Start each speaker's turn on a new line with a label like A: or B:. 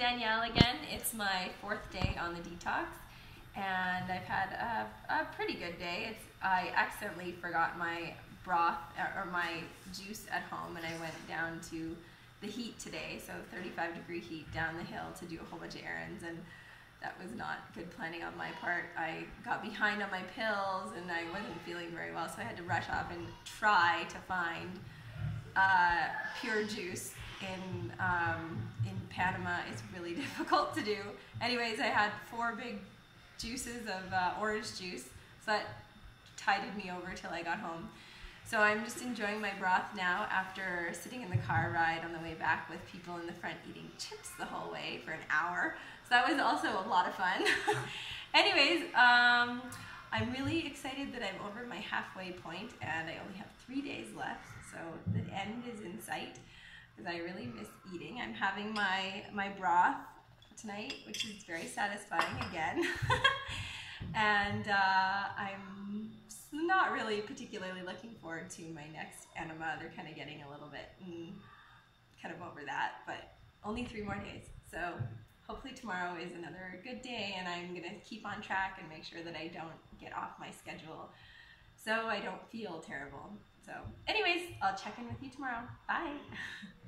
A: Danielle again. It's my fourth day on the detox, and I've had a, a pretty good day. It's I accidentally forgot my broth or my juice at home, and I went down to the heat today, so 35 degree heat down the hill to do a whole bunch of errands, and that was not good planning on my part. I got behind on my pills, and I wasn't feeling very well, so I had to rush off and try to find uh, pure juice in um, in Panama is really difficult to do. Anyways, I had four big juices of uh, orange juice, so that tided me over till I got home. So I'm just enjoying my broth now after sitting in the car ride on the way back with people in the front eating chips the whole way for an hour. So that was also a lot of fun. Anyways, um, I'm really excited that I'm over my halfway point and I only have three days left. So the end is in sight because I really miss eating. I'm having my, my broth tonight, which is very satisfying again. and uh, I'm not really particularly looking forward to my next enema. They're kind of getting a little bit mm, kind of over that, but only three more days. So hopefully tomorrow is another good day and I'm gonna keep on track and make sure that I don't get off my schedule so I don't feel terrible. So anyways, I'll check in with you tomorrow. Bye.